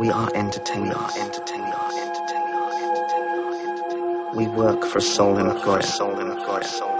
We are entertainers. We work for a soul in a Soul in God. Soul